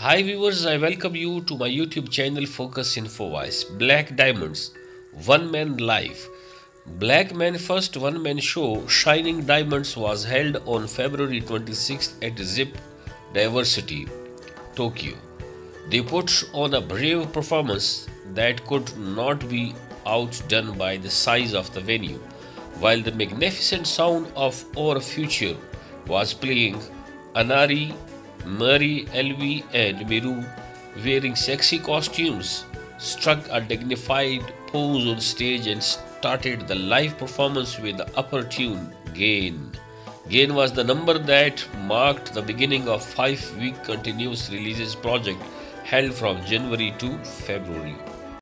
Hi viewers, I welcome you to my YouTube channel Focus Info Voice. Black Diamonds, One Man Live. Black Man first one man show Shining Diamonds was held on February 26th at Zepp DiverCity, Tokyo. They put on a brave performance that could not be outdone by the size of the venue. While the magnificent sound of Overture was playing, Anri Mary, LV, and Miiro, wearing sexy costumes, struck a dignified pose on stage and started the live performance with the upper tune, Gain. Gain was the number that marked the beginning of five-week continuous releases project held from January to February.